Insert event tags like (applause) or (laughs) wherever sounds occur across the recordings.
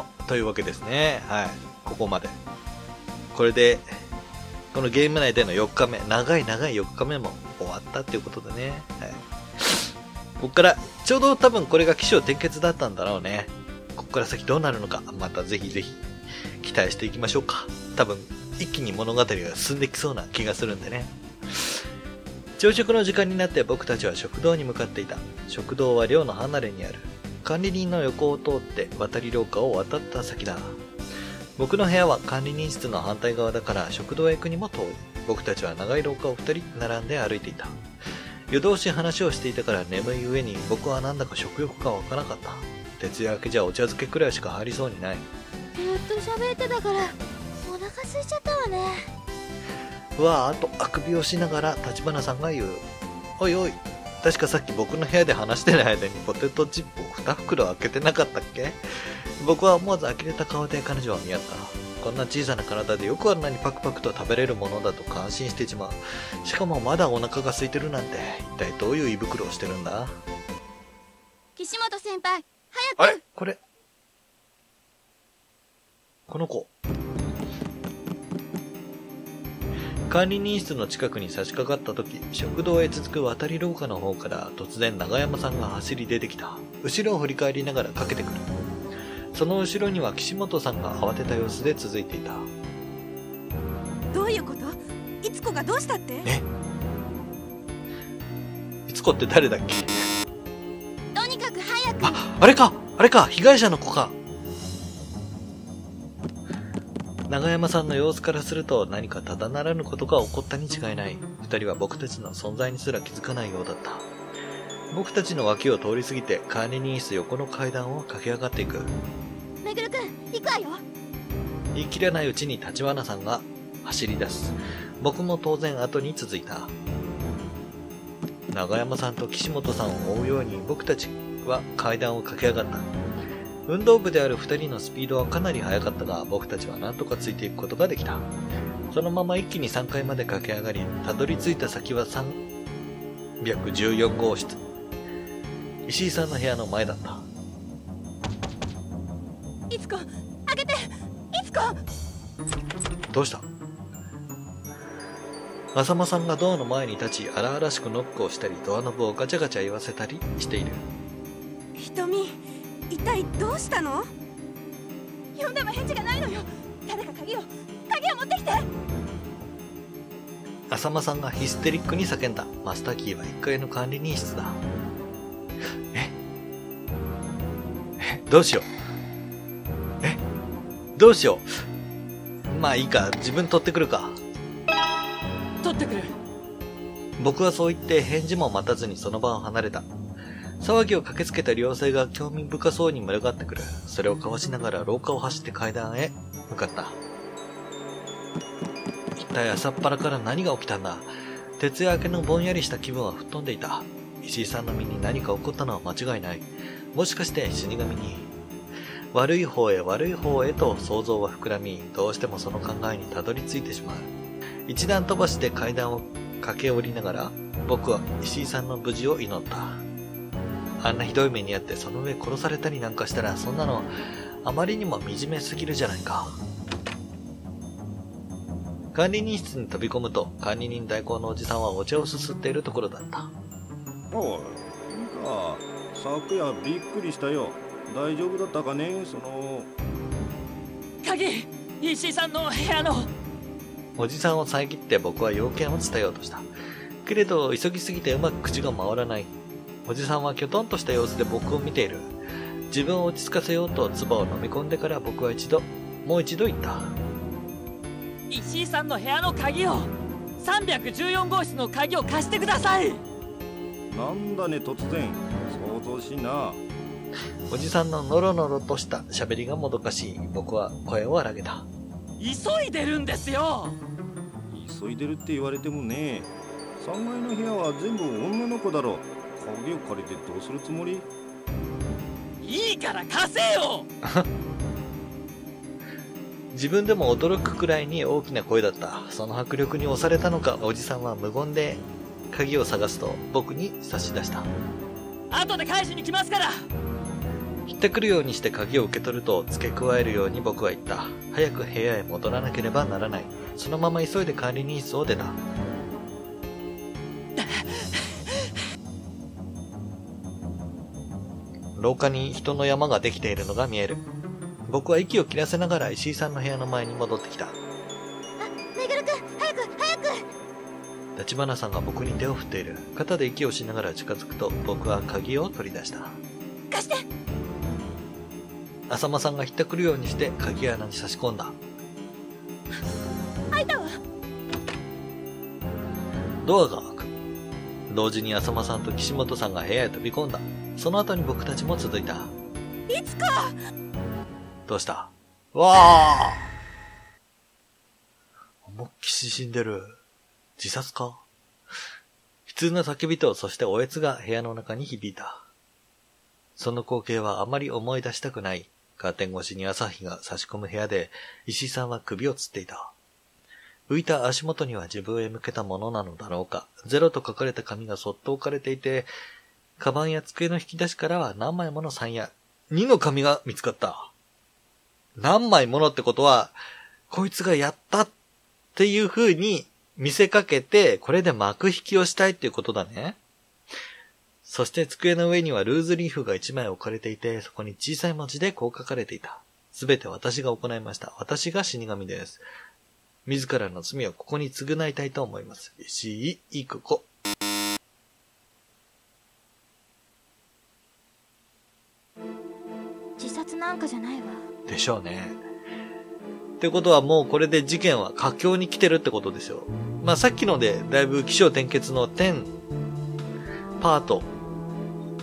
あ、というわけですね。はい。ここまで。これで、このゲーム内での4日目、長い長い4日目も終わったっていうことでね。はい。こっから、ちょうど多分これが起承転結だったんだろうね。こっから先どうなるのか、またぜひぜひ期待していきましょうか。多分、一気に物語が進んできそうな気がするんでね。朝食の時間になって僕たちは食堂に向かっていた。食堂は寮の離れにある。管理人の横を通って渡り廊下を渡った先だ。僕の部屋は管理人室の反対側だから食堂へ行くにも遠い。僕たちは長い廊下を二人並んで歩いていた。夜通し話をしていたから眠い上に僕はなんだか食欲が湧かなかった。徹夜明けじゃお茶漬けくらいしか入りそうにない。ずっと喋ってたからお腹空いちゃったわねわーとあくびをしながら立花さんが言う。おいおい、確かさっき僕の部屋で話してない間にポテトチップを2袋開けてなかったっけ？僕は思わず呆れた顔で彼女を見合った。こんな小さな体でよくあんなにパクパクと食べれるものだと感心してしまう。しかもまだお腹が空いてるなんて、一体どういう胃袋をしてるんだ？岸本先輩あ早くれ？これ。この子。管理人室の近くに差し掛かった時、食堂へ続く渡り廊下の方から突然長山さんが走り出てきた。後ろを振り返りながらかけてくる。その後ろには岸本さんが慌てた様子で続いていた。どういうこと？いつこがどうしたって？えいつこって誰だっけ？とにかく早くあ、あれかあれか被害者の子か長山さんの様子からすると何かただならぬことが起こったに違いない。二人は僕たちの存在にすら気づかないようだった。僕たちの脇を通り過ぎて管理人室横の階段を駆け上がっていく。めぐるくん行くわよ言い切れないうちに立花さんが走り出す。僕も当然後に続いた。長山さんと岸本さんを追うように僕たちは階段を駆け上がった。運動部である二人のスピードはかなり速かったが、僕たちは何とかついていくことができた。そのまま一気に3階まで駆け上がり、たどり着いた先は314号室。石井さんの部屋の前だった。いつこ開けていつこどうした？浅間さんがドアの前に立ち荒々しくノックをしたりドアノブをガチャガチャ言わせたりしている瞳一体どうしたの？呼んでも返事がないのよ。誰か鍵を鍵を持ってきて。浅間さんがヒステリックに叫んだ。マスターキーは1階の管理人室だ。え？え？どうしよう？え？どうしよう？まあいいか。自分取ってくるか。取ってくる。僕はそう言って返事も待たずにその場を離れた。騒ぎを駆けつけた両性が興味深そうに群がってくる。それをかわしながら廊下を走って階段へ向かった。一体朝っぱらから何が起きたんだ徹夜明けのぼんやりした気分は吹っ飛んでいた。石井さんの身に何か起こったのは間違いない。もしかして死神に。悪い方へ悪い方へと想像は膨らみ、どうしてもその考えにたどり着いてしまう。一段飛ばして階段を駆け下りながら、僕は石井さんの無事を祈った。あんなひどい目にあってその上殺されたりなんかしたら、そんなの、あまりにも惨めすぎるじゃないか。管理人室に飛び込むと、管理人代行のおじさんはお茶をすすっているところだった。おい、君か。昨夜びっくりしたよ。大丈夫だったかね？その、鍵石井さんの部屋のおじさんを遮って僕は要件を伝えようとした。けれど、急ぎすぎてうまく口が回らない。おじさんはきょとんとした様子で僕を見ている。自分を落ち着かせようと唾を飲み込んでから僕は一度、もう一度言った。石井さんの部屋の鍵を314号室の鍵を貸してくださいなんだね突然。想像しな。おじさんのノロノロとした喋りがもどかしい。僕は声を荒げた。急いでるんですよ急いでるって言われてもね。3階の部屋は全部女の子だろ。鍵を借りてどうするつもり？いいから貸せよ (laughs) 自分でも驚くくらいに大きな声だった。その迫力に押されたのか、おじさんは無言で鍵を探すと僕に差し出した。後で返しに来ますからひったくるようにして鍵を受け取ると付け加えるように僕は言った。早く部屋へ戻らなければならない。そのまま急いで管理人室を出た。廊下に人の山ができているのが見える。僕は息を切らせながら石井さんの部屋の前に戻ってきた。あめぐるくん早く早く立花さんが僕に手を振っている。肩で息をしながら近づくと僕は鍵を取り出した。貸して浅間さんがひったくるようにして鍵穴に差し込んだ。開いたわドアが開く。同時に浅間さんと岸本さんが部屋へ飛び込んだ。その後に僕たちも続いた。いつかどうした？わあ思いっきし死んでる。自殺か？悲痛な叫びと、そしておえつが部屋の中に響いた。その光景はあまり思い出したくない。カーテン越しに朝日が差し込む部屋で、石井さんは首をつっていた。浮いた足元には自分へ向けたものなのだろうか。ゼロと書かれた紙がそっと置かれていて、カバンや机の引き出しからは何枚もの3や2の紙が見つかった。何枚ものってことは、こいつがやったっていう風に見せかけて、これで幕引きをしたいっていうことだね。そして机の上にはルーズリーフが1枚置かれていて、そこに小さい文字でこう書かれていた。すべて私が行いました。私が死神です。自らの罪をここに償いたいと思います。石井いくなんかじゃないわでしょうね。ってことはもうこれで事件は佳境に来てるってことですよ。まあさっきのでだいぶ気象転結の10パート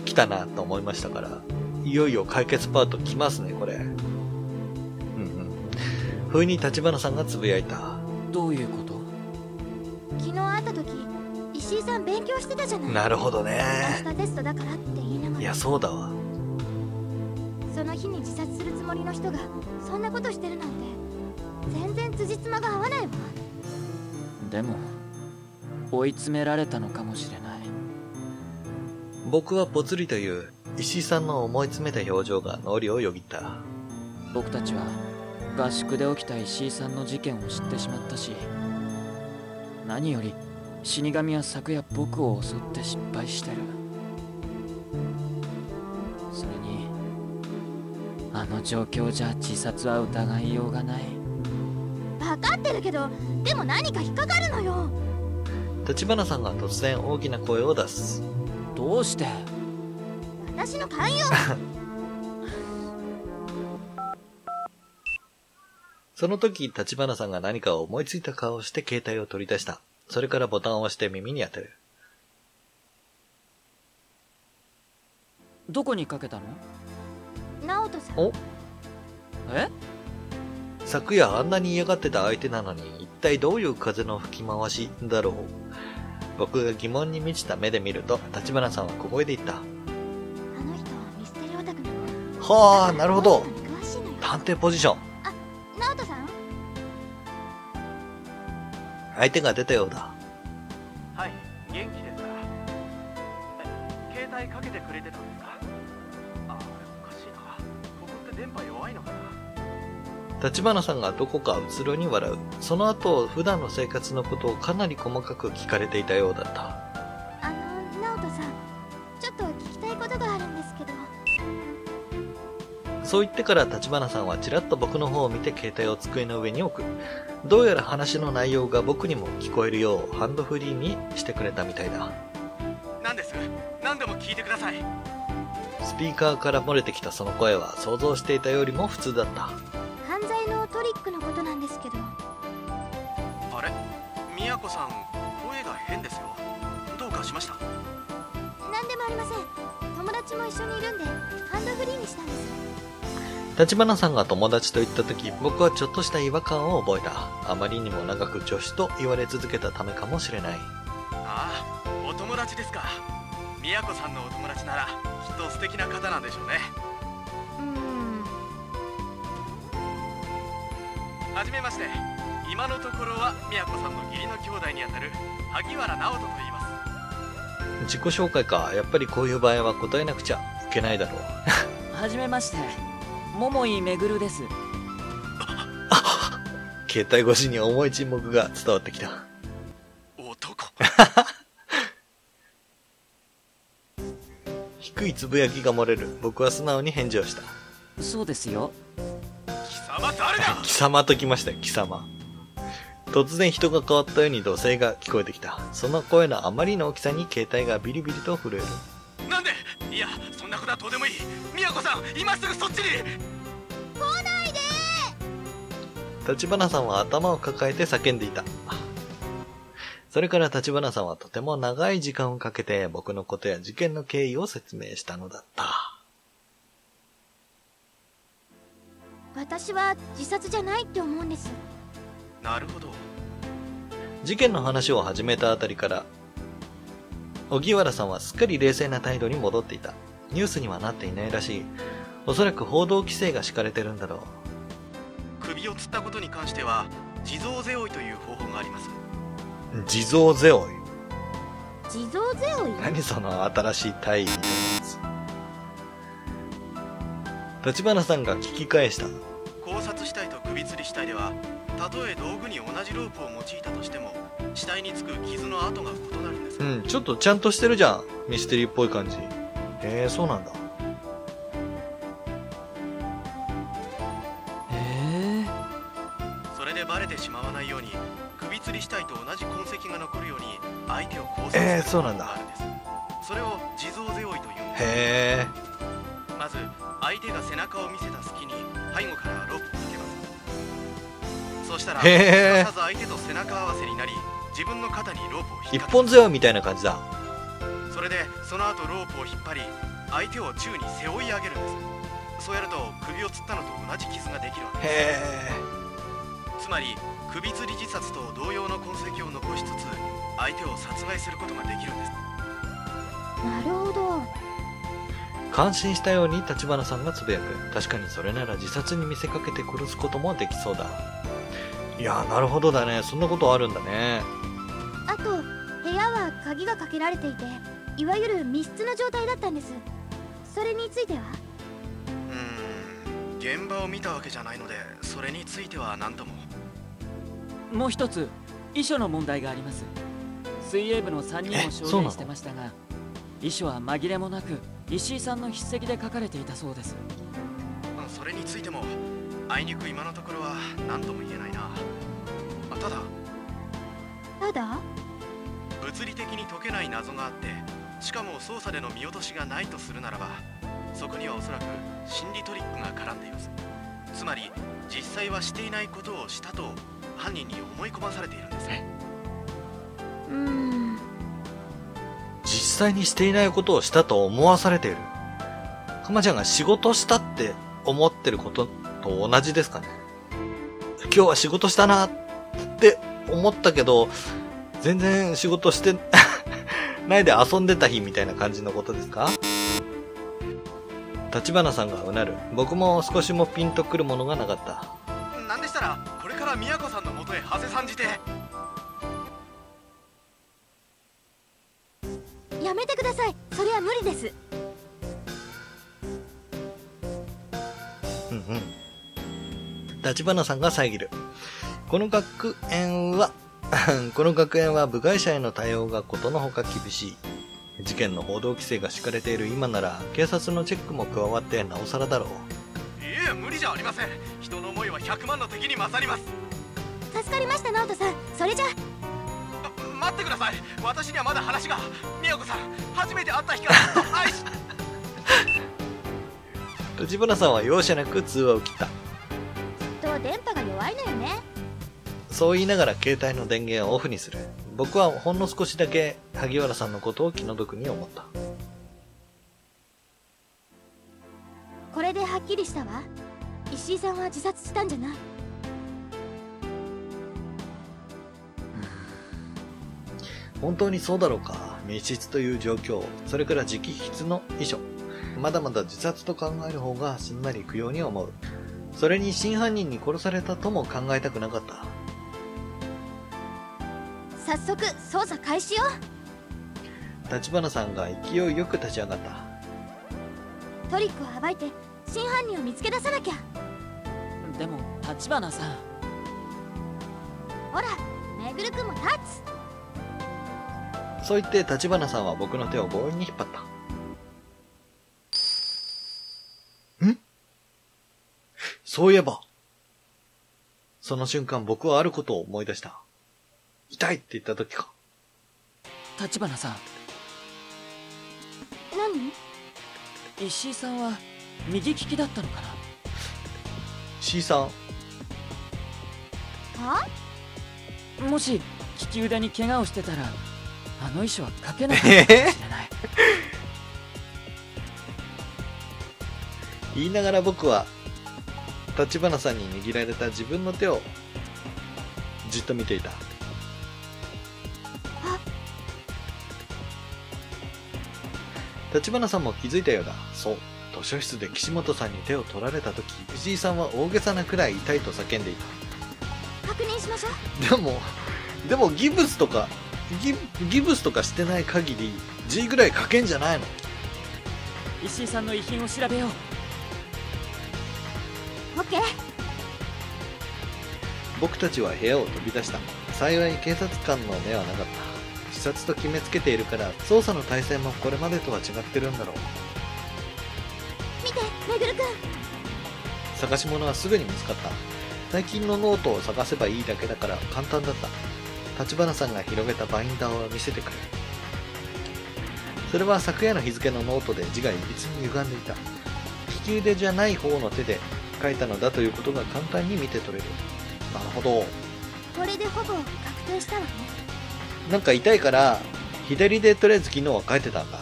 来たなと思いましたから、いよいよ解決パート来ますね、これ。うんうん。不意に立花さんがつぶやいた。どういうこと？昨日会った時石井さん勉強してたじゃないなるほどね。明日テストだからって言いながらいや、そうだわ。その日に自殺するつもりの人がそんなことしてるなんて全然辻褄が合わないわ。でも追い詰められたのかもしれない。僕はぽつりという石井さんの思い詰めた表情が脳裏をよぎった。僕たちは合宿で起きた石井さんの事件を知ってしまったし何より死神は昨夜僕を襲って失敗してるあの状況じゃ自殺は疑いようがない分かってるけどでも何か引っかかるのよ立花さんが突然大きな声を出す。どうして？私の勘よ (laughs) その時、立花さんが何かを思いついた顔をして携帯を取り出した。それからボタンを押して耳に当てる。どこにかけたの？直人さん。お？え？昨夜あんなに嫌がってた相手なのに、一体どういう風の吹き回しだろう？僕が疑問に満ちた目で見ると、立花さんは小声で言った。あの人ミステリオタクなの？はあ、なるほど。探偵ポジション。直人さん？相手が出たようだ。はい、元気ですか？え、携帯かけて立花さんがどこかうつろに笑う。その後、普段の生活のことをかなり細かく聞かれていたようだった。あの直人さんちょっと聞きたいことがあるんですけどそう言ってから立花さんはちらっと僕の方を見て携帯を机の上に置く。どうやら話の内容が僕にも聞こえるようハンドフリーにしてくれたみたいだ。何です？何でも聞いてください。スピーカーから漏れてきたその声は想像していたよりも普通だった。トリックのことなんですけどあれ？宮子さん、声が変ですよ。どうかしました？何でもありません友達も一緒にいるんでハンドフリーにしたんです立花さんが友達と言った時、僕はちょっとした違和感を覚えた。あまりにも長く女子と言われ続けたためかもしれない。ああ、お友達ですか。宮子さんのお友達なら、きっと素敵な方なんでしょうね。はじめまして。今のところは宮子さんの義理の兄弟にあたる萩原直人と言います。自己紹介か。やっぱりこういう場合は答えなくちゃいけないだろう。は (laughs) はじめまして桃井めぐるです (laughs) 携帯越しに重い沈黙が伝わってきた。男 (laughs) 低いつぶやきが漏れる。僕は素直に返事をした。そうですよ貴様誰だ？貴様ときましたよ、貴様。突然人が変わったように怒声が聞こえてきた。その声のあまりの大きさに携帯がビリビリと震える。なんで？いやそんなことはどうでもいい宮子さん今すぐそっちに立花さんは頭を抱えて叫んでいた。それから立花さんはとても長い時間をかけて僕のことや事件の経緯を説明したのだった。私は自殺じゃないって思うんですなるほど事件の話を始めたあたりから、荻原さんはすっかり冷静な態度に戻っていた。ニュースにはなっていないらしい。おそらく報道規制が敷かれてるんだろ首を吊ったことに関しては地蔵背負いという方法がありますう。地蔵背負い。地蔵背負い何その新しい体位。立花さんが聞き返した。考察死体と首吊り死体ではたとえ道具に同じロープを用いたとしても死体につく傷の跡が異なるんですうん、ちょっとちゃんとしてるじゃん。ミステリーっぽい感じ。へえ、そうなんだ。へえそれでバレてしまわないように首吊り死体と同じ痕跡が残るように相手を考察えーするそうなんだそれを地蔵背負いというへえ。背中を見せた隙に背後からロープをかけます。そしたらすかさず相手と背中合わせになり自分の肩にロープを一引っ掛け本背負いみたいな感じだ。それでその後ロープを引っ張り相手を宙に背負い上げるんです。そうやると首を吊ったのと同じ傷ができるわけです。へつまり首吊り自殺と同様の痕跡を残しつつ相手を殺害することができるんです。なるほど。え。感心したように立花さんがつぶやく。確かにそれなら自殺に見せかけて殺すこともできそうだ。いやー、なるほどだね。そんなことあるんだね。あと部屋は鍵がかけられていていわゆる密室の状態だったんですそれについては？うーん現場を見たわけじゃないのでそれについては何とももう一つ遺書の問題があります水泳部の3人えも証言してましたが遺書は紛れもなく石井さんの筆跡で書かれていたそうです。まあそれについてもあいにく今のところは何とも言えないな。あただ。ただ？物理的に解けない謎があってしかも捜査での見落としがないとするならばそこにはおそらく心理トリックが絡んでいます。つまり実際はしていないことをしたと犯人に思い込まされているんですね。うーん実際にしていないことをしたと思わされている。かまちゃんが仕事したって思ってることと同じですかね。今日は仕事したなって思ったけど、全然仕事してないで遊んでた日みたいな感じのことですか？立花さんがうなる。僕も少しもピンとくるものがなかった。なんでしたらこれから宮子さんのもとへ馳せ参じてですうんうん。立花さんが遮る。この学園は、(laughs) この学園は部外者への対応がことのほか厳しい。事件の報道規制が敷かれている今なら、警察のチェックも加わってなおさらだろう。いえ無理じゃありません人の思いは100万の敵に勝ります助かりました直人さんそれじゃあ待ってください私にはまだ話が宮子さん初めて会った日からずっと愛し (laughs) 立花さんは容赦なく通話を切った。と電波が弱いのよねそう言いながら携帯の電源をオフにする。僕はほんの少しだけ萩原さんのことを気の毒に思った。これではっきりしたわ石井さんは自殺したんじゃない本当にそうだろうか密室という状況、それから直筆の遺書。まだまだ自殺と考える方がすんなりいくように思う。それに真犯人に殺されたとも考えたくなかった。早速捜査開始よ立花さんが勢いよく立ち上がった。トリックを暴いて真犯人を見つけ出さなきゃでも立花さんほらめぐるくんも立つそう言って立花さんは僕の手を強引に引っ張った。ん？そういえば。その瞬間僕はあることを思い出した。痛いって言った時か。立花さん何？石井さんは右利きだったのかな？C さん、は？もし利き腕に怪我をしてたらあの衣装は描けなかったかもしれない、言いながら僕は、立花さんに握られた自分の手を、じっと見ていた。立花さんも気づいたようだ。そう。図書室で岸本さんに手を取られた時、藤井さんは大げさなくらい痛いと叫んでいた。確認しましょうでも、でもギブスとか、ギギブスとかしてない限り、G ぐらい書けんじゃないの？石井さんの遺品を調べようオッケー僕たちは部屋を飛び出した。幸い警察官の目はなかった。視察と決めつけているから、捜査の体制もこれまでとは違ってるんだろう。見てめぐるくん探し物はすぐに見つかった。最近のノートを探せばいいだけだから簡単だった。立花さんが広げたバインダーを見せてくれ。それは昨夜の日付のノートで字がいびつに歪んでいた。利き腕じゃない方の手で書いたのだということが簡単に見て取れる。なるほど。これでほぼ確定したわねなんか痛いから、左でとりあえず昨日は書いてたんだ。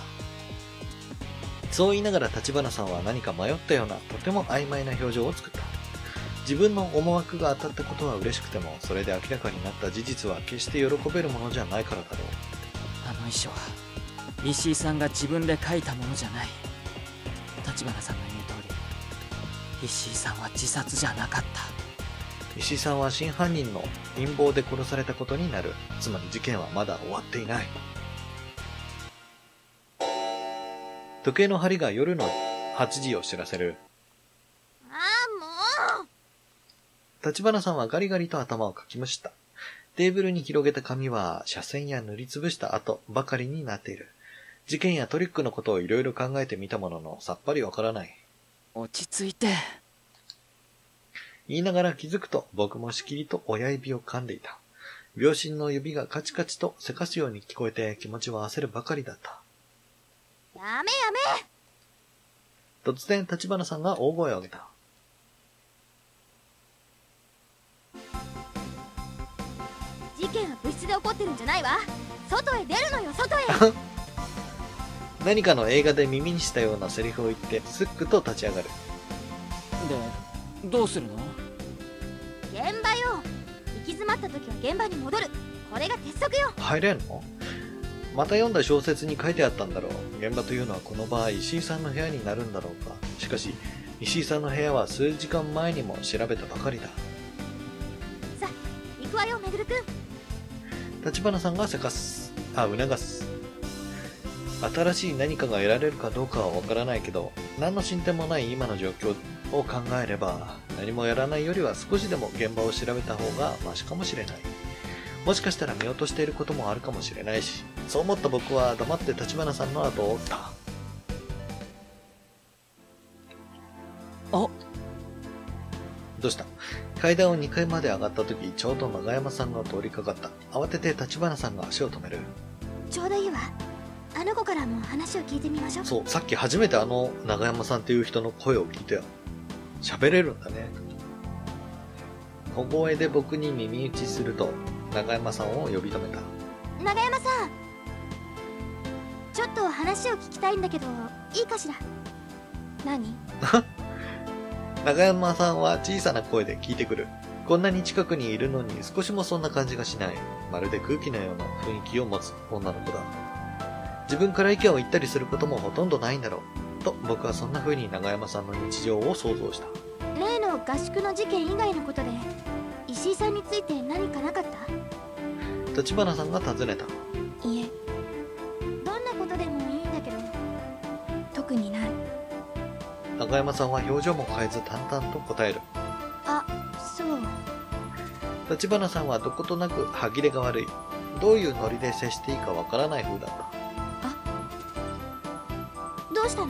そう言いながら立花さんは何か迷ったような、とても曖昧な表情を作った。自分の思惑が当たったことは嬉しくても、それで明らかになった事実は決して喜べるものじゃないからだろう。あの衣装は石井さんが自分で描いたものじゃない立花さんの言う通り石井さんは自殺じゃなかった石井さんは真犯人の陰謀で殺されたことになる。つまり事件はまだ終わっていない。時計の針が夜の8時を知らせる。ああもう立花さんはガリガリと頭をかきむしった。テーブルに広げた紙は、斜線や塗りつぶした跡ばかりになっている。事件やトリックのことをいろいろ考えてみたものの、さっぱりわからない。落ち着いて言いながら気づくと、僕もしきりと親指を噛んでいた。秒針の指がカチカチとせかすように聞こえて気持ちは焦るばかりだった。やめやめ突然、立花さんが大声を上げた。で起こってるんじゃないわ外へ出るのよ外へ (laughs) 何かの映画で耳にしたようなセリフを言って、すっくと立ち上がる。でどうするの？現場よ行き詰まった時は現場に戻るこれが鉄則よ入れんの？また読んだ小説に書いてあったんだろう。現場というのはこの場合、石井さんの部屋になるんだろうか。しかし、石井さんの部屋は数時間前にも調べたばかりだ。さ行くわよめぐるくん立花さんがせかす。あ、促す。新しい何かが得られるかどうかはわからないけど、何の進展もない今の状況を考えれば、何もやらないよりは少しでも現場を調べた方がマシかもしれない。もしかしたら見落としていることもあるかもしれないし、そう思った僕は黙って立花さんの後を追った。あどうした？階段を2階まで上がった時、ちょうど長山さんが通りかかった。慌てて立花さんが足を止める。ちょうどいいわあの子からも話を聞いてみましょうそう、さっき初めてあの長山さんっていう人の声を聞いたよ。喋れるんだね。小声で僕に耳打ちすると、長山さんを呼び止めた。長山さんちょっと話を聞きたいんだけどいいかしら？何？(laughs) 長山さんは小さな声で聞いてくる。こんなに近くにいるのに少しもそんな感じがしない。まるで空気のような雰囲気を持つ女の子だ。自分から意見を言ったりすることもほとんどないんだろう。と僕はそんな風に長山さんの日常を想像した。例の合宿の事件以外のことで石井さんについて何かなかった？立花さんが尋ねた。いえ山さんは表情も変えず淡々と答える。あそう立花さんはどことなく歯切れが悪い。どういうノリで接していいかわからない風だった。どうしたの？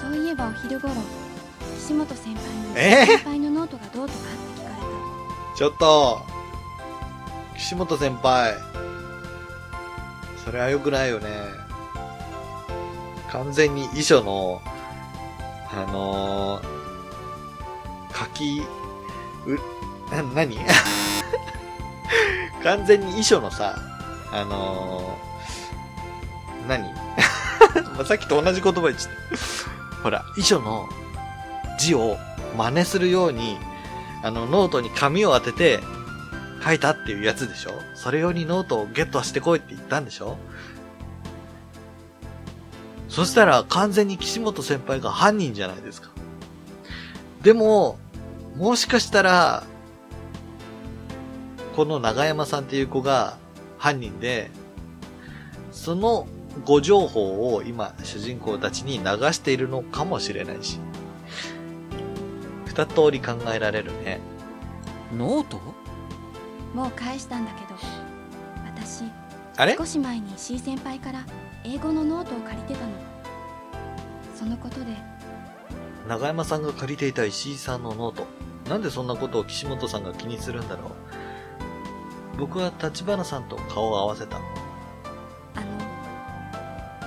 そういえばお昼頃岸本先輩にえ？ー先輩のノートがどうとかって聞かれたちょっと、岸本先輩。それは良くないよね。完全に遺書の、あのー、書き、う、な、何？(laughs) 完全に遺書のさ、あのー、何？(laughs) まさっきと同じ言葉言っちゃった。ほら、遺書の字を真似するように、あの、ノートに紙を当てて、書いたっていうやつでしょ？それ用にノートをゲットしてこいって言ったんでしょ？そしたら完全に岸本先輩が犯人じゃないですか。でも、もしかしたら、この長山さんっていう子が犯人で、その誤情報を今主人公たちに流しているのかもしれないし。二通り考えられるね。ノート？もう返したんだけど私あれ？少し前に C 先輩から英語のノートを借りてたのそのことで長山さんが借りていた石井さんのノート。なんでそんなことを岸本さんが気にするんだろう。僕は立花さんと顔を合わせた。あ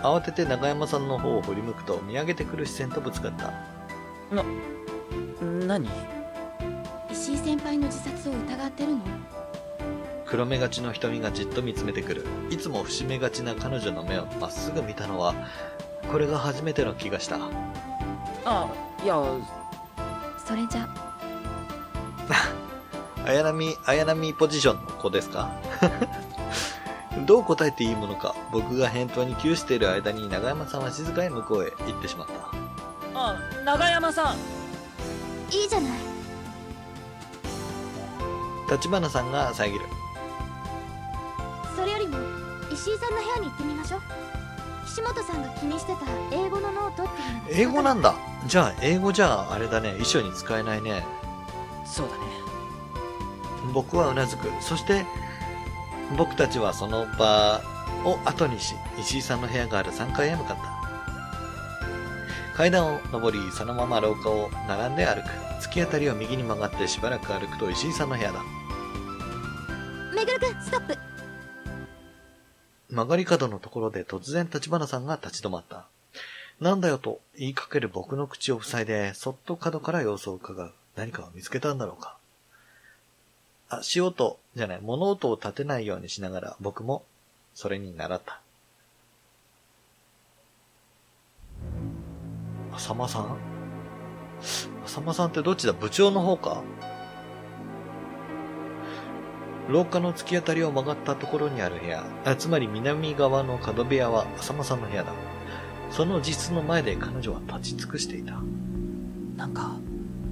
の慌てて長山さんの方を振り向くと見上げてくる視線とぶつかった。何？石井先輩の自殺を疑ってるの？黒目がちの瞳がじっと見つめてくる。いつも伏し目がちな彼女の目をまっすぐ見たのは、これが初めての気がした。あいやそれじゃ (laughs) 綾波、綾波ポジションの子ですか？(laughs) どう答えていいものか、僕が返答に窮している間に長山さんは静かに向こうへ行ってしまった。あ長山さんいいじゃない立花さんが遮る。それよりも石井さんの部屋に行ってみましょう岸本さんが気にしてた英語のノートって英語なんだ。じゃあ、英語じゃあ、あれだね。衣装に使えないね。そうだね僕はうなずく。そして、僕たちはその場を後にし、石井さんの部屋がある3階へ向かった。階段を上り、そのまま廊下を並んで歩く。突き当たりを右に曲がってしばらく歩くと石井さんの部屋だ。めぐるくんストップ曲がり角のところで突然立花さんが立ち止まった。なんだよと言いかける僕の口を塞いで、そっと角から様子を伺う。何かを見つけたんだろうか。あ足音じゃない、物音を立てないようにしながら僕もそれに習った。浅間さん？浅間さんってどっちだ？部長の方か？廊下の突き当たりを曲がったところにある部屋、あつまり南側の角部屋は浅間さんの部屋だ。その実質の前で彼女は立ち尽くしていた。なんか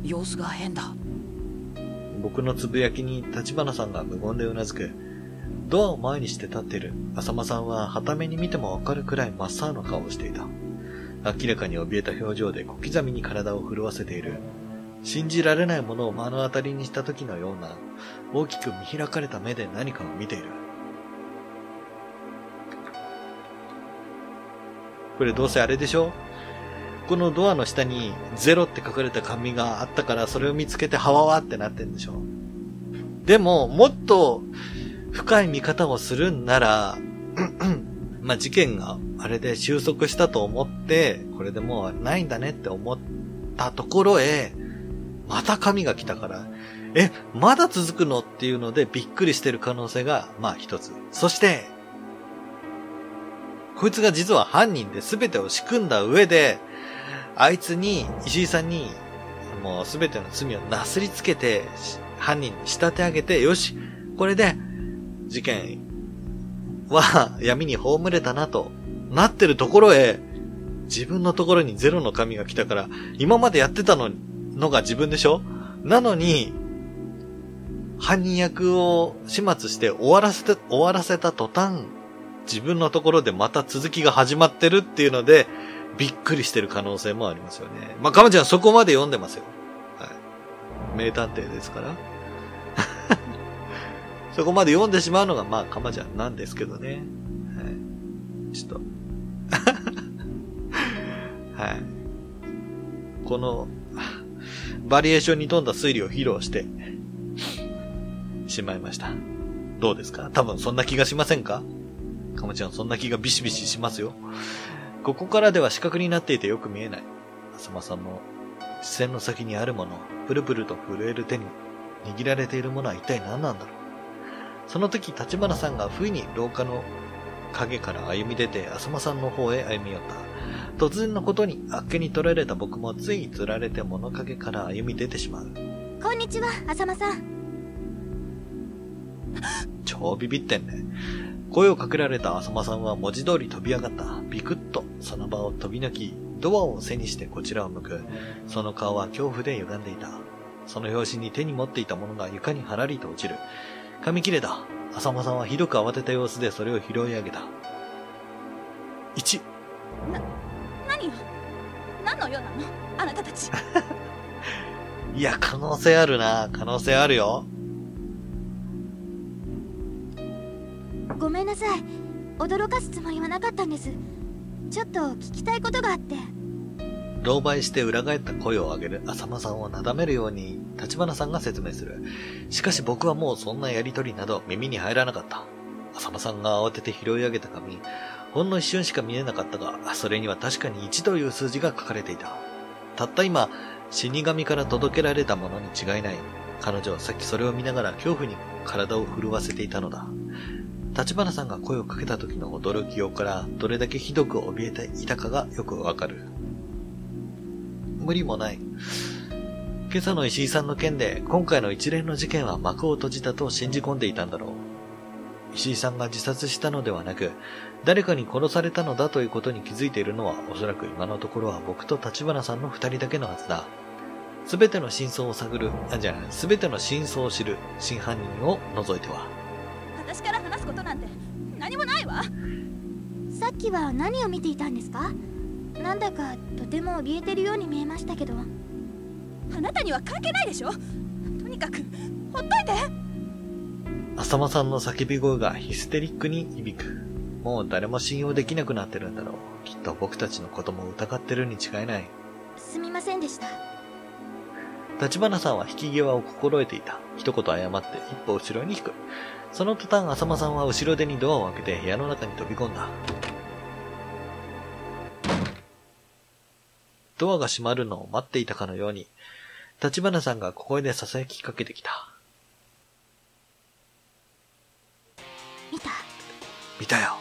様子が変だ僕のつぶやきに立花さんが無言でうなずく。ドアを前にして立っている浅間さんは、はために見てもわかるくらい真っ青な顔をしていた。明らかに怯えた表情で小刻みに体を震わせている。信じられないものを目の当たりにした時のような、大きく見開かれた目で何かを見ている。これどうせあれでしょ？このドアの下にゼロって書かれた紙があったからそれを見つけてハワワってなってんでしょ？でも、もっと深い見方をするんなら、(clears throat) まあ、事件があれで収束したと思って、これでもうないんだねって思ったところへ、また紙が来たから、え、まだ続くの？っていうのでびっくりしてる可能性が、まあ一つ。そして、こいつが実は犯人で全てを仕組んだ上で、あいつに、石井さんに、もう全ての罪をなすりつけて、犯人に仕立て上げて、よし、これで、事件は闇に葬れたなと、なってるところへ、自分のところにゼロの紙が来たから、今までやってたのにのが自分でしょ？なのに、犯人役を始末して終わらせて、終わらせた途端、自分のところでまた続きが始まってるっていうので、びっくりしてる可能性もありますよね。まあ、かまちゃんそこまで読んでますよ。はい。名探偵ですから。(laughs) そこまで読んでしまうのが、まあ、かまちゃんなんですけどね。はい。ちょっと。(laughs) はい。この、バリエーションに富んだ推理を披露して、しまいました。どうですか？多分そんな気がしませんか？かもちゃんそんな気がビシビシしますよ。ここからでは視覚になっていてよく見えない。浅間さんの視線の先にあるもの、プルプルと震える手に握られているものは一体何なんだろう？その時、立花さんが不意に廊下の影から歩み出て、浅間さんの方へ歩み寄った。突然のことに、あっけに取られた僕もつい釣られて物陰から歩み出てしまう。こんにちは、浅間さん。(laughs) 超ビビってんね。声をかけられた浅間さんは文字通り飛び上がった。ビクッとその場を飛び抜き、ドアを背にしてこちらを向く。その顔は恐怖で歪んでいた。その拍子に手に持っていたものが床にはらりと落ちる。紙切れだ。浅間さんはひどく慌てた様子でそれを拾い上げた。1。な、何の用なの？あなたたち。いや、可能性あるな。可能性あるよ。ごめんなさい。驚かすつもりはなかったんです。ちょっと聞きたいことがあって。狼狽して裏返った声を上げる浅間さんをなだめるように立花さんが説明する。しかし僕はもうそんなやりとりなど耳に入らなかった。浅間さんが慌てて拾い上げた紙ほんの一瞬しか見えなかったがそれには確かに1という数字が書かれていたたった今死神から届けられたものに違いない彼女はさっきそれを見ながら恐怖に体を震わせていたのだ立花さんが声をかけた時の驚きようからどれだけひどく怯えていたかがよくわかる。無理もない。今朝の石井さんの件で今回の一連の事件は幕を閉じたと信じ込んでいたんだろう。石井さんが自殺したのではなく、誰かに殺されたのだということに気づいているのはおそらく今のところは僕と立花さんの二人だけのはずだ。すべての真相を探る、あ、じゃあ、すべての真相を知る真犯人を除いては。私から話すことなんて何もないわ。さっきは何を見ていたんですか？なんだかとても怯えてるように見えましたけど。あなたには関係ないでしょ。とにかくほっといて。浅間さんの叫び声がヒステリックに響くもう誰も信用できなくなってるんだろうきっと僕たちのことも疑ってるに違いないすみませんでした立花さんは引き際を心得ていた一言謝って一歩後ろに引くその途端、浅間さんは後ろ手にドアを開けて部屋の中に飛び込んだ。ドアが閉まるのを待っていたかのように、立花さんが小声で囁きかけてきた。見た見たよ。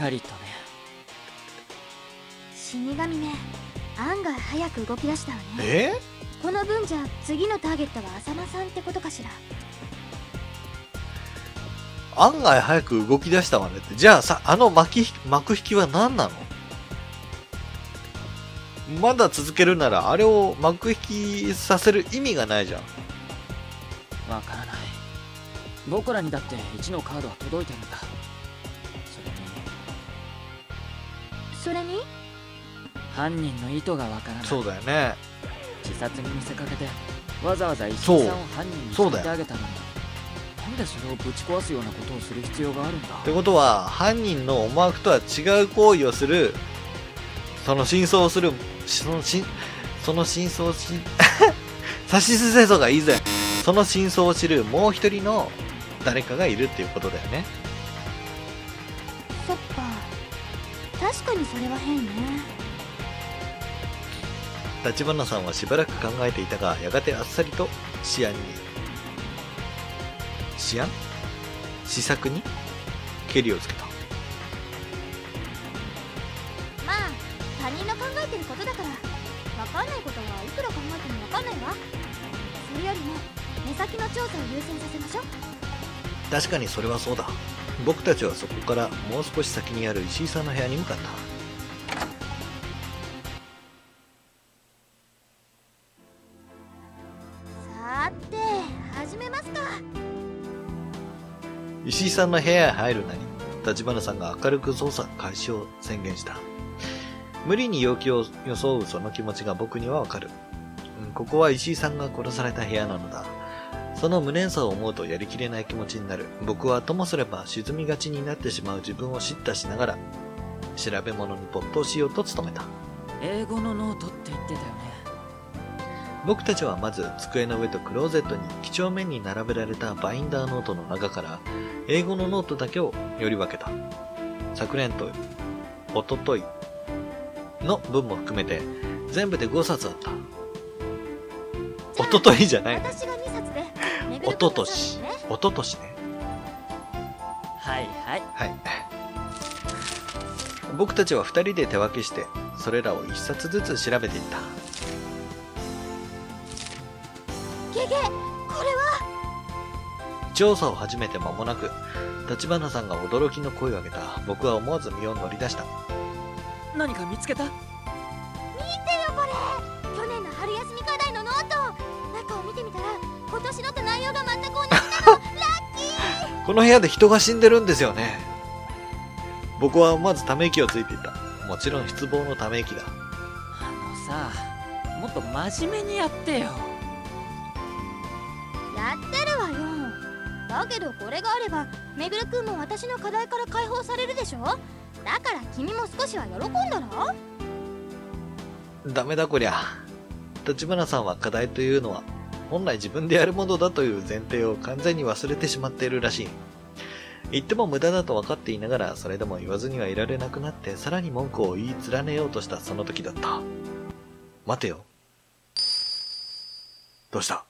しっかりとね。死神め、案外早く動き出したわね。え？この分じゃ次のターゲットは浅間さんってことかしら。案外早く動き出したわねって。じゃあさ、あの巻き、幕引きは何なの？まだ続けるなら、あれを幕引きさせる意味がないじゃん。わからない。僕らにだって1のカードは届いてるんだ。それに？犯人の意図がわからない。そうだよね。自殺に見せかけて、わざわざ石井さんを犯人にしてあげたのに。なんでそれをぶち壊すようなことをする必要があるんだ？ってことは犯人の思惑とは違う行為をするその真相をするそのしその真相をし (laughs) 差しすせそがいいぜその真相を知るもう一人の誰かがいるっていうことだよね確かにそれは変ね。立花さんはしばらく考えていたがやがてあっさりと思案に。思案試作に？ケリをつけた。まあ他人の考えてることだから分かんないことはいくら考えても分かんないわ。それよりも目先の調査を優先させましょう。確かにそれはそうだ僕たちはそこからもう少し先にある石井さんの部屋に向かった石井さんの部屋へ入るなり、立花さんが明るく捜査開始を宣言した。無理に陽気を装うその気持ちが僕にはわかる。うんここは石井さんが殺された部屋なのだ。その無念さを思うとやりきれない気持ちになる。僕はともすれば沈みがちになってしまう自分を叱咤しながら、調べ物に没頭しようと努めた。英語のノートって言ってたよね僕たちはまず机の上とクローゼットに几帳面に並べられたバインダーノートの中から英語のノートだけをより分けた。昨年と一昨日の分も含めて全部で5冊あった。一昨日じゃない。私が2冊でめぐる一昨年。ね一昨年ね。はいはいはい。僕たちは二人で手分けして、それらを一冊ずつ調べていった。ゲゲこれは？調査を始めて間もなく、立花さんが驚きの声を上げた。僕は思わず身を乗り出した。何か見つけた？この部屋で人が死んでるんですよね。僕は思わずため息をついていた。もちろん失望のため息だ。あのさもっと真面目にやってよやってるわよだけどこれがあればめぐるくんも私の課題から解放されるでしょ？だから君も少しは喜んだらダメだこりゃ。立花さんは課題というのは、本来自分でやるものだという前提を完全に忘れてしまっているらしい。言っても無駄だと分かっていながら、それでも言わずにはいられなくなって、さらに文句を言い連ねようとしたその時だった。待てよ。どうした？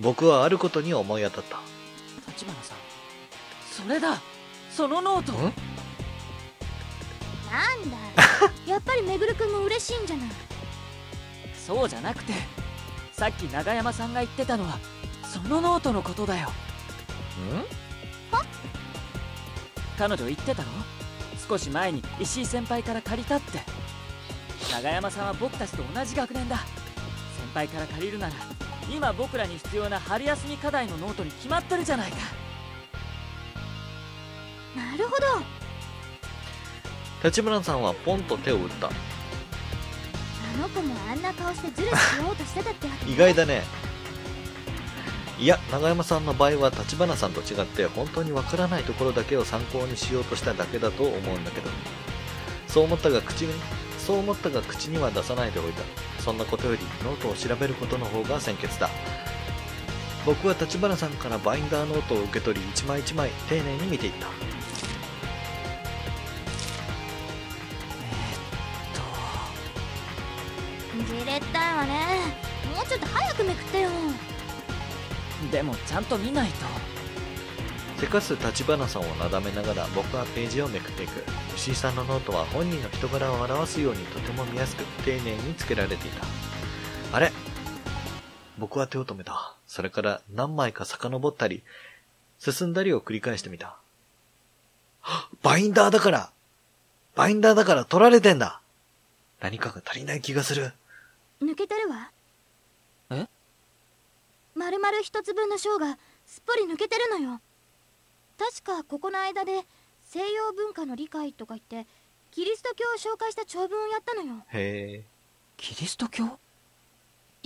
僕はあることに思い当たった。立花さんそれだそのノートん？なんだやっぱりめぐるくんも嬉しいんじゃない？そうじゃなくてさっき長山さんが言ってたのはそのノートのことだよ。ん？彼女言ってたろ少し前に石井先輩から借りたって。長山さんは僕たちと同じ学年だ。先輩から借りるなら今僕らに必要な春休み課題のノートに決まってるじゃないか。なるほど。立花さんはポンと手を打った。の子もあんな顔してズルしようとしてたってわけ意外だね。いや、長山さんの場合は立花さんと違って本当にわからないところだけを参考にしようとしただけだと思うんだけど。そう思ったが口に、そう思ったが口には出さないでおいた。そんなことよりノートを調べることの方が先決だ。僕は立花さんからバインダーノートを受け取り一枚一枚丁寧に見ていった。でもちゃんと見ないと。せかす立花さんをなだめながら僕はページをめくっていく。石井さんのノートは本人の人柄を表すようにとても見やすく丁寧につけられていた。あれ？僕は手を止めた。それから何枚か遡ったり進んだりを繰り返してみた。バインダーだから。バインダーだから取られてんだ。何かが足りない気がする。抜けてるわ。え丸々一つ分の章がすっぽり抜けてるのよ。確かここの間で西洋文化の理解とか言ってキリスト教を紹介した長文をやったのよ。へえ。キリスト教？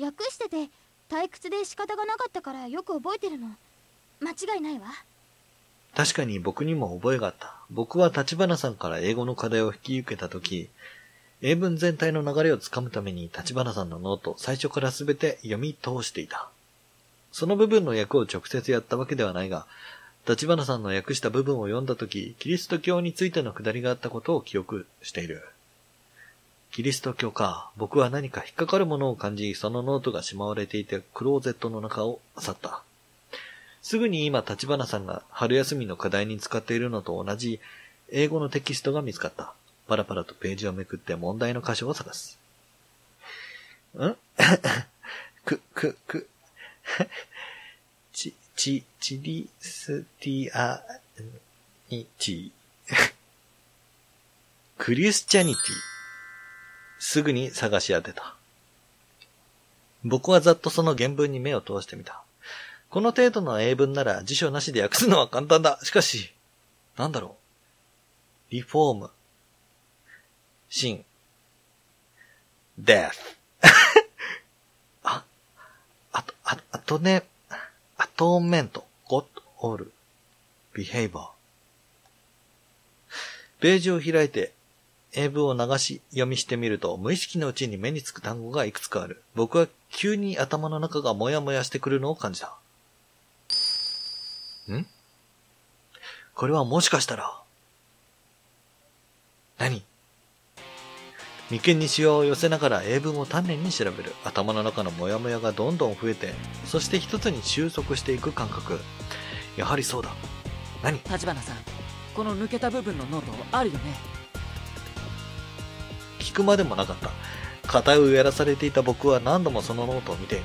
訳してて退屈で仕方がなかったからよく覚えてるの。間違いないわ。確かに僕にも覚えがあった。僕は立花さんから英語の課題を引き受けたとき、英文全体の流れをつかむために立花さんのノートを最初からすべて読み通していた。その部分の訳を直接やったわけではないが、立花さんの訳した部分を読んだとき、キリスト教についてのくだりがあったことを記憶している。キリスト教か。僕は何か引っかかるものを感じ、そのノートがしまわれていた、クローゼットの中を漁った。すぐに今、立花さんが春休みの課題に使っているのと同じ英語のテキストが見つかった。パラパラとページをめくって問題の箇所を探す。ん？(laughs) く、く、く、ち、ち、チリスティアニティ。(laughs) クリスチャニティ。すぐに探し当てた。僕はざっとその原文に目を通してみた。この程度の英文なら辞書なしで訳すのは簡単だ。しかし、なんだろう。リフォーム、シン、デス。(laughs) あ、あと、あとね、アトーンメント、ゴッド、オール、ビヘイバー。ページを開いて、英文を流し読みしてみると、無意識のうちに目につく単語がいくつかある。僕は急に頭の中がモヤモヤしてくるのを感じた。ん？これはもしかしたら、何？眉間にシワを寄せながら英文を丹念に調べる。頭の中のモヤモヤがどんどん増えて、そして一つに収束していく感覚。やはりそうだ。何？立花さんこの抜けた部分のノートあるよね聞くまでもなかった。課題をやらされていた僕は何度もそのノートを見ている。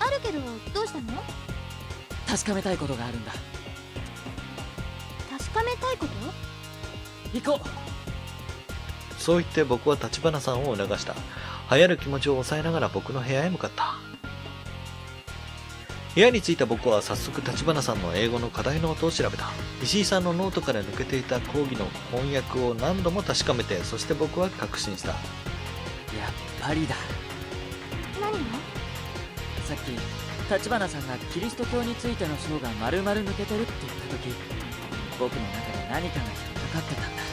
あるけどどうしたの？確かめたいことがあるんだ確かめたいこと？行こうそう言って僕は立花さんを促した。逸る気持ちを抑えながら僕の部屋へ向かった。部屋に着いた僕は早速立花さんの英語の課題ノートを調べた。石井さんのノートから抜けていた講義の翻訳を何度も確かめて、そして僕は確信した。やっぱりだ何が？さっき立花さんがキリスト教についての章が丸々抜けてるって言った時僕の中で何かが引っかかってたんだ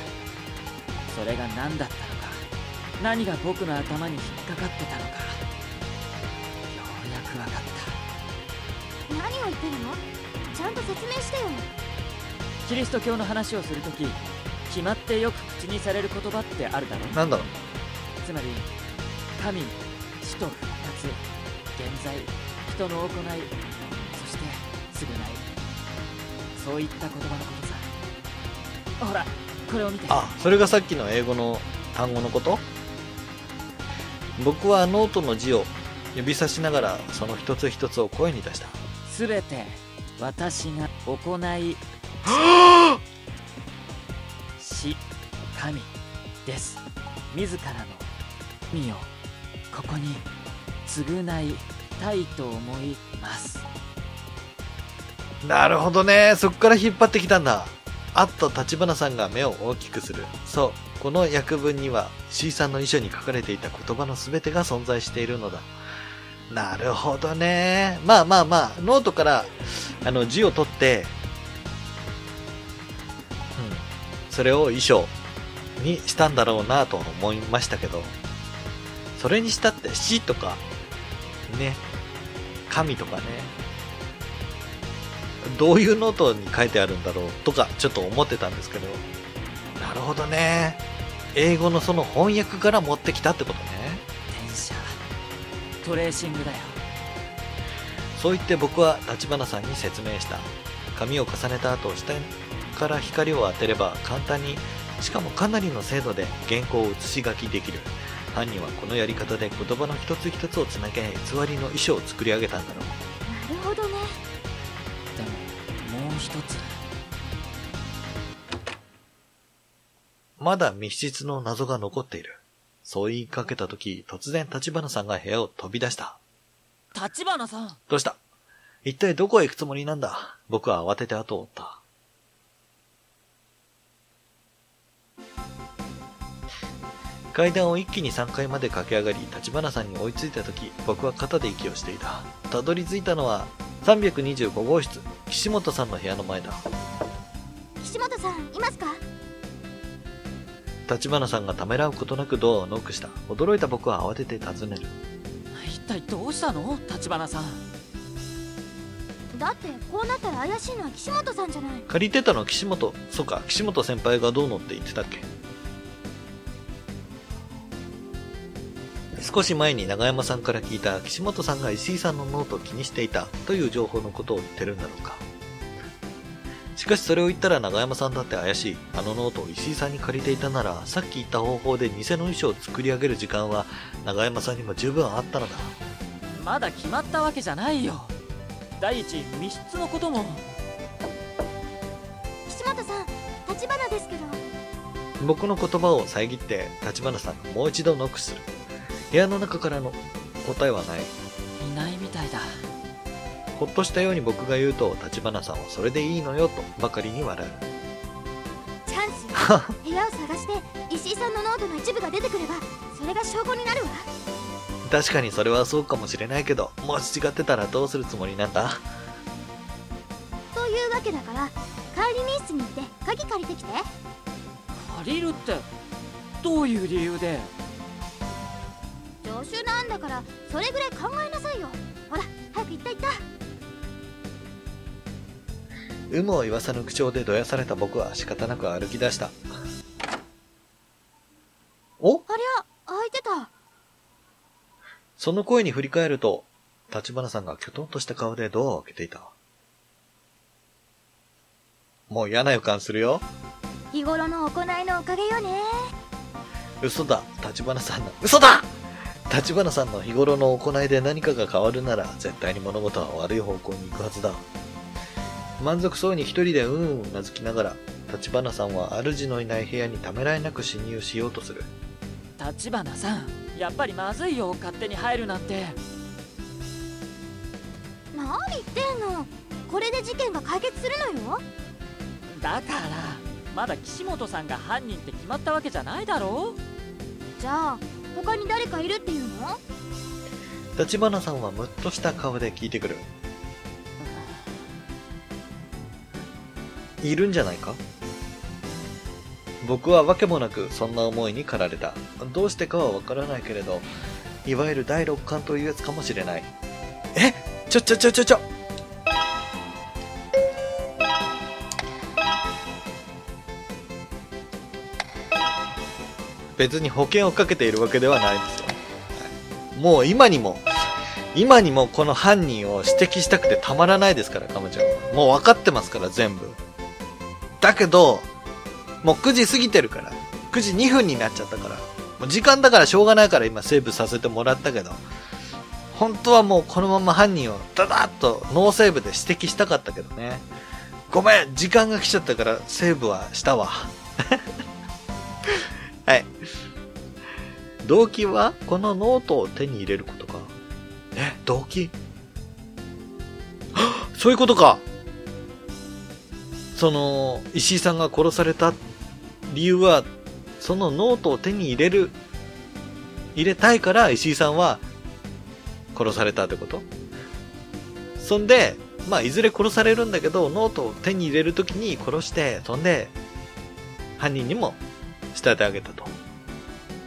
それが何だったのか何が僕の頭に引っかかってたのかようやく分かった。何を言ってるの？ちゃんと説明してよ。キリスト教の話をするとき決まってよく口にされる言葉ってあるだろ？なんだろう？つまり神死と復活現在人の行いそして償い。そういった言葉のことさ。ほらこれを見てあ、それがさっきの英語の単語のこと？僕はノートの字を指さしながらその一つ一つを声に出した。すべて私が行い (gasps) 死神です自らの身をここに償いたいと思いますなるほどね。そこから引っ張ってきたんだ。あっと立花さんが目を大きくする。そう。この訳文には C さんの遺書に書かれていた言葉の全てが存在しているのだ。なるほどね。まあまあまあ、ノートからあの字を取って、うん。それを遺書にしたんだろうなと思いましたけど、それにしたって死とか、ね、神とかね、どういうノートに書いてあるんだろうとかちょっと思ってたんですけど、なるほどね。英語のその翻訳から持ってきたってことね。転写トレーシングだよそう言って僕は立花さんに説明した。紙を重ねた後、下から光を当てれば簡単に、しかもかなりの精度で原稿を写し書きできる。犯人はこのやり方で言葉の一つ一つをつなげ、偽りの衣装を作り上げたんだろう。なるほどねう一つまだ密室の謎が残っている。そう言いかけた時、突然立花さんが部屋を飛び出した。立花さんどうした？一体どこへ行くつもりなんだ？僕は慌てて後を追った。階段を一気に3階まで駆け上がり、立花さんに追いついた時、僕は肩で息をしていた。たどり着いたのは、325号室、岸本さんの部屋の前だ。岸本さんいますか？立花さんがためらうことなくドアをノックした。驚いた僕は慌てて尋ねる。一体どうしたの？立花さんだってこうなったら怪しいのは岸本さんじゃない借りてたの岸本、そうか、岸本先輩がどうのって言ってたっけ少し前に長山さんから聞いた岸本さんが石井さんのノートを気にしていたという情報のことを言ってるんだろうか。しかしそれを言ったら長山さんだって怪しい。あのノートを石井さんに借りていたなら、さっき言った方法で偽の遺書を作り上げる時間は長山さんにも十分あったのだ。まだ決まったわけじゃないよ第一密室のことも岸本さん立花ですけど僕の言葉を遮って立花さんがもう一度ノックする。部屋の中からの答えはない。いないみたいだ。ほっとしたように僕が言うと、立花さんはそれでいいのよとばかりに笑う。ちゃ部屋を探して石井さんのノートの一部が出てくればそれが証拠になるわ。確かにそれはそうかもしれないけど、もし違ってたらどうするつもりなんだ？というわけだから管理人室に行って鍵借りてきて。借りるってどういう理由で？助手なんだからそれぐらい考えなさいよほら早く行った行った有無を言わさぬ口調でどやされた僕は仕方なく歩き出した。お？ありゃ開いてたその声に振り返ると、立花さんがきょとんとした顔でドアを開けていた。もう嫌な予感するよ。日頃の行いのおかげよね嘘だ。立花さんの、嘘だ立花さんの日頃の行いで何かが変わるなら、絶対に物事は悪い方向に行くはずだ。満足そうに一人でうんうんうなずきながら、立花さんは主のいない部屋にためらいなく侵入しようとする。立花さんやっぱりまずいよ勝手に入るなんて何言ってんの？これで事件が解決するのよ？だからまだ岸本さんが犯人って決まったわけじゃないだろじゃあ他に誰かいるっていうの？立花さんはムッとした顔で聞いてくる。いるんじゃないか？僕はわけもなくそんな思いに駆られた。どうしてかはわからないけれど、いわゆる第六感というやつかもしれない。え？ちょちょちょちょちょ別に保険をかけているわけではないですよ。はいもう今にも、今にもこの犯人を指摘したくてたまらないですから、かまちゃんは。もう分かってますから、全部。だけど、もう9時過ぎてるから。9時2分になっちゃったから。もう時間だからしょうがないから今セーブさせてもらったけど。本当はもうこのまま犯人をダダッとノーセーブで指摘したかったけどね。ごめん時間が来ちゃったからセーブはしたわ。はい。動機はこのノートを手に入れることか？え、動機？そういうことかその、石井さんが殺された理由は、そのノートを手に入れる、入れたいから石井さんは殺されたってこと？そんで、まあ、いずれ殺されるんだけど、ノートを手に入れるときに殺して、そんで、犯人にも仕立て上げたと。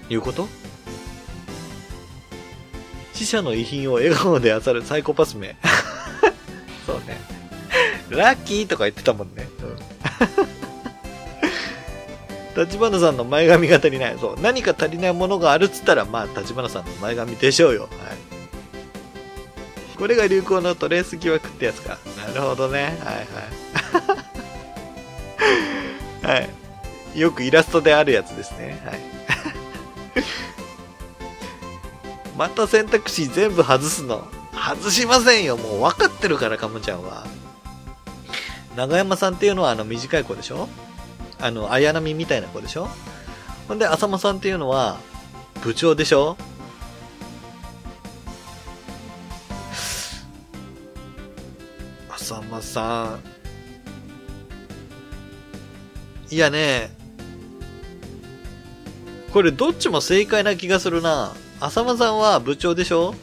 いうこと？死者の遺品を笑顔で漁るサイコパス名。(laughs) そうね。ラッキーとか言ってたもんね。うん。(laughs) 立花さんの前髪が足りない。そう。何か足りないものがあるっつったら、まあ、立花さんの前髪でしょうよ。はい。これが流行のトレース疑惑ってやつか。なるほどね。はいはい。(laughs) はい。よくイラストであるやつですね。はい。(laughs) また選択肢全部外すの。外しませんよ。もう分かってるから、かもちゃんは。長山さんっていうのはあの短い子でしょ？あの、綾波みたいな子でしょ？ほんで、浅間さんっていうのは部長でしょ？浅間さん。いやね、これどっちも正解な気がするな。浅間さんは部長でしょ？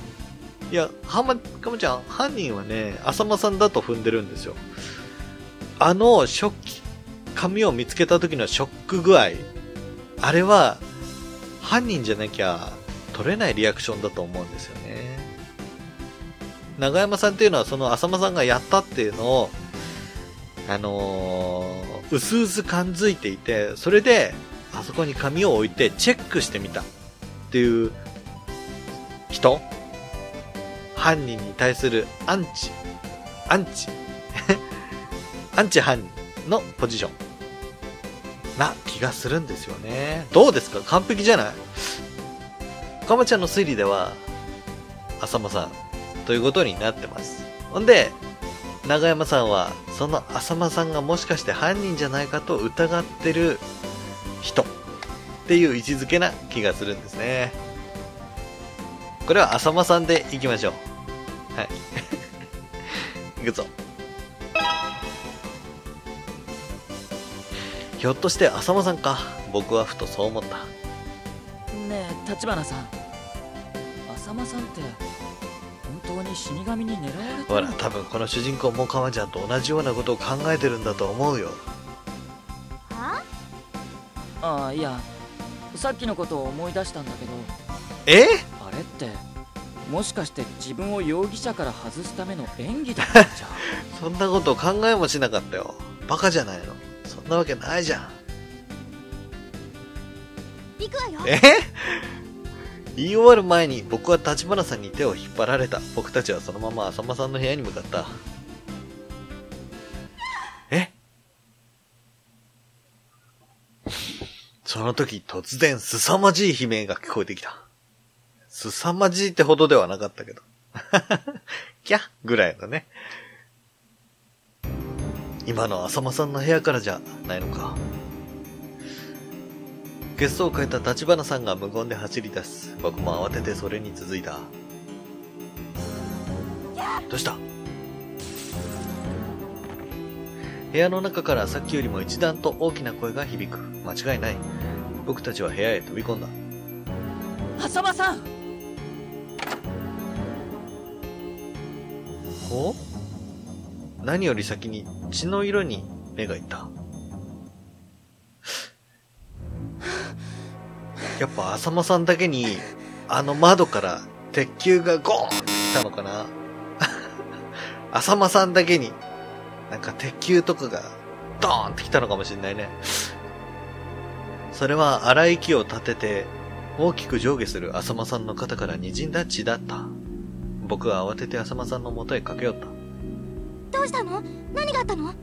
いや、はま、かもちゃん、犯人はね、浅間さんだと踏んでるんですよ。あの、ショッキ、紙を見つけた時のショック具合。あれは、犯人じゃなきゃ取れないリアクションだと思うんですよね。長山さんっていうのはその浅間さんがやったっていうのを、あのー、うすうす感づいていて、それで、あそこに紙を置いてチェックしてみたっていう人？犯人に対するアンチ、アンチ、(laughs) アンチ犯人のポジションな気がするんですよね。どうですか？完璧じゃない？かまちゃんの推理では、浅間さんということになってます。ほんで、長山さんは、その浅間さんがもしかして犯人じゃないかと疑ってる人っていう位置づけな気がするんですね。これは浅間さんでいきましょう。はい。(laughs) いくぞ。ひょっとして浅間さんか？僕はふとそう思った。ねえ立花さん浅間さんって本当に死神に狙われてほら、多分この主人公もかまちゃんと同じようなことを考えてるんだと思うよ。はああいやさっきのことを思い出したんだけどえ？あれってもしかして自分を容疑者から外すための演技だったんじゃ？(laughs) そんなこと考えもしなかったよ。バカじゃないの。そんなわけないじゃん。行くわよえ？言い終わる前に僕は立花さんに手を引っ張られた。僕たちはそのまま浅間さんの部屋に向かった。その時突然凄まじい悲鳴が聞こえてきた。凄まじいってほどではなかったけど。(laughs) キャッぐらいのね。今の浅間さんの部屋からじゃないのか。血相を変えた立花さんが無言で走り出す。僕も慌ててそれに続いた。どうした？部屋の中からさっきよりも一段と大きな声が響く。間違いない。僕たちは部屋へ飛び込んだ。浅間さんほう？何より先に血の色に目がいった？やっぱ浅間さんだけに、あの窓から鉄球がゴーンって来たのかな？(laughs) 浅間さんだけに、なんか鉄球とかがドーンって来たのかもしれないね。それは荒い息を立てて、大きく上下する浅間さんの肩から滲んだ血だった。僕は慌てて浅間さんの元へ駆け寄った。どうしたの？何があったの？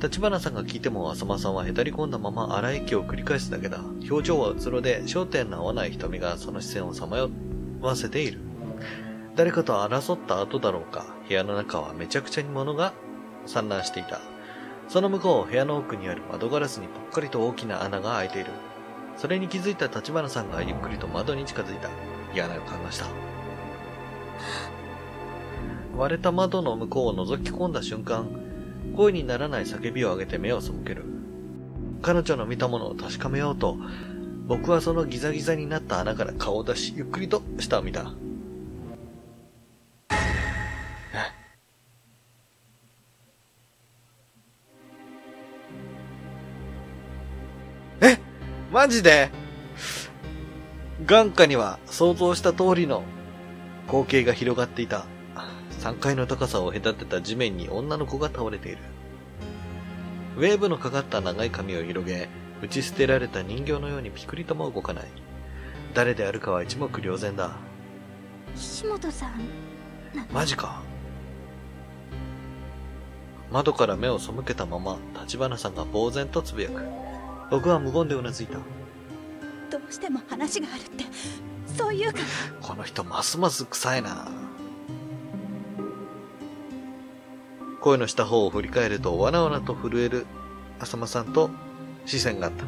立花さんが聞いても浅間さんはへたり込んだまま荒い息を繰り返すだけだ。表情はうつろで焦点の合わない瞳がその視線をさまよわせている。誰かと争った後だろうか、部屋の中はめちゃくちゃに物が散乱していた。その向こう、部屋の奥にある窓ガラスにぽっかりと大きな穴が開いている。それに気づいた立花さんがゆっくりと窓に近づいた。嫌な予感がした。割れた窓の向こうを覗き込んだ瞬間、声にならない叫びを上げて目を背ける。彼女の見たものを確かめようと、僕はそのギザギザになった穴から顔を出し、ゆっくりと下を見た。マジで眼下には想像した通りの光景が広がっていた。3階の高さを隔てた地面に女の子が倒れている。ウェーブのかかった長い髪を広げ、打ち捨てられた人形のようにピクリとも動かない。誰であるかは一目瞭然だ。岸本さんマジか。窓から目を背けたまま、立花さんが呆然とつぶやく。僕は無言でうなずいた。どうしても話があるってそういうかこの人ますます臭いな。声のした方を振り返ると、わなわなと震える浅間さんと視線があった。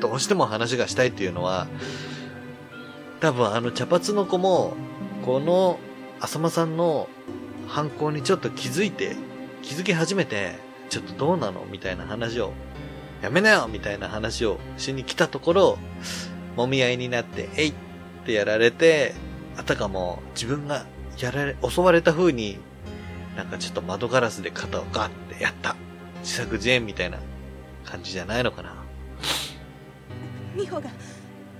どうしても話がしたいっていうのは、多分あの茶髪の子も、この浅間さんの犯行にちょっと気づいて、気づき始めて、ちょっとどうなの？みたいな話を、やめなよ！みたいな話をしに来たところ、揉み合いになって、えい！ってやられて、あたかも自分がやられ、襲われた風に、なんかちょっと窓ガラスで肩をガッてやった。自作自演みたいな感じじゃないのかな？美穂が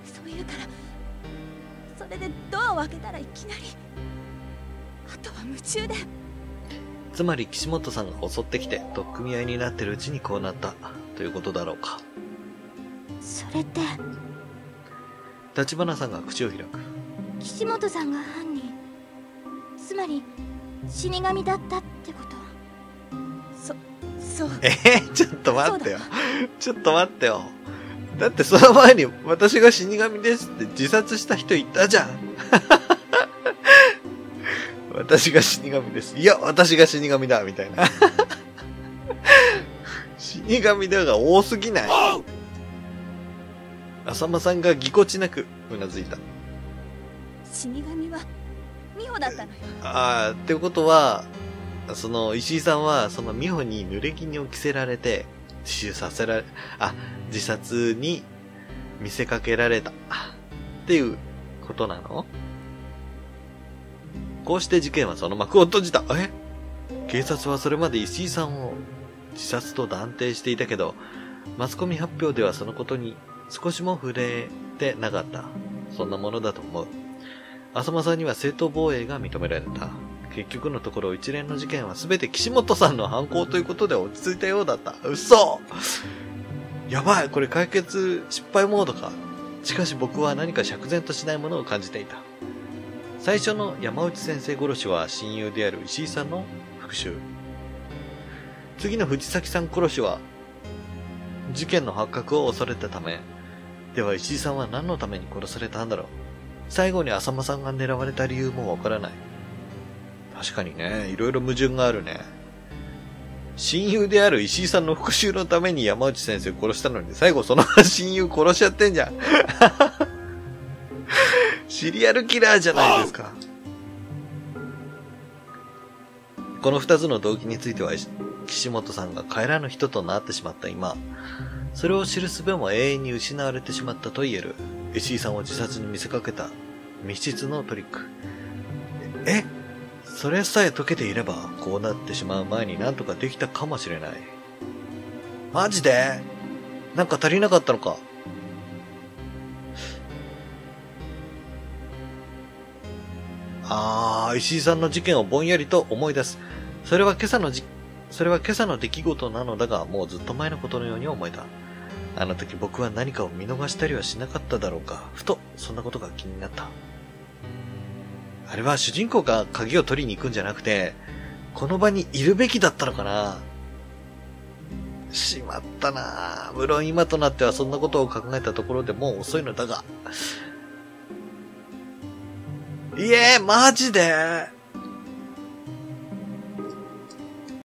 そう言うからそれでドアを開けたらいきなりあとは夢中で。つまり岸本さんが襲ってきて、取っ組み合いになってるうちにこうなった、ということだろうか。それって立花さんが口を開く。岸本さんが犯人つまり死神だったってこと？そそうえー、ちょっと待ってよ。ちょっと待ってよ。だってその前に私が死神ですって自殺した人いたじゃん。私が死神です。いや、私が死神だ、みたいな。(laughs) 死神だが多すぎない？浅間さんがぎこちなくうなずいた。死神は美穂だったのよああ、ってことは、その石井さんは、その美穂に濡れ衣を着せられて、自首させられ、あ、自殺に見せかけられた。っていうことなの？こうして事件はその幕を閉じた。え？警察はそれまで石井さんを自殺と断定していたけど、マスコミ発表ではそのことに少しも触れてなかった。そんなものだと思う。浅間さんには正当防衛が認められた。結局のところ一連の事件は全て岸本さんの犯行ということで落ち着いたようだった。嘘やばいこれ解決失敗モードか。しかし僕は何か釈然としないものを感じていた。最初の山内先生殺しは親友である石井さんの復讐。次の藤崎さん殺しは事件の発覚を恐れたため。では石井さんは何のために殺されたんだろう最後に浅間さんが狙われた理由もわからない。確かにね、いろいろ矛盾があるね。親友である石井さんの復讐のために山内先生殺したのに、最後その親友殺しちゃってんじゃん。シリアルキラーじゃないですか。この二つの動機については、岸本さんが帰らぬ人となってしまった今、それを知る術も永遠に失われてしまったと言える。石井さんを自殺に見せかけた密室のトリック。え？それさえ解けていれば、こうなってしまう前になんとかできたかもしれない。マジで？なんか足りなかったのか？あー、石井さんの事件をぼんやりと思い出す。それは今朝のじ、それは今朝の出来事なのだが、もうずっと前のことのように思えた。あの時僕は何かを見逃したりはしなかっただろうか。ふと、そんなことが気になった。あれは主人公が鍵を取りに行くんじゃなくて、この場にいるべきだったのかなしまったな無論今となってはそんなことを考えたところでもう遅いのだが。いえ、マジで。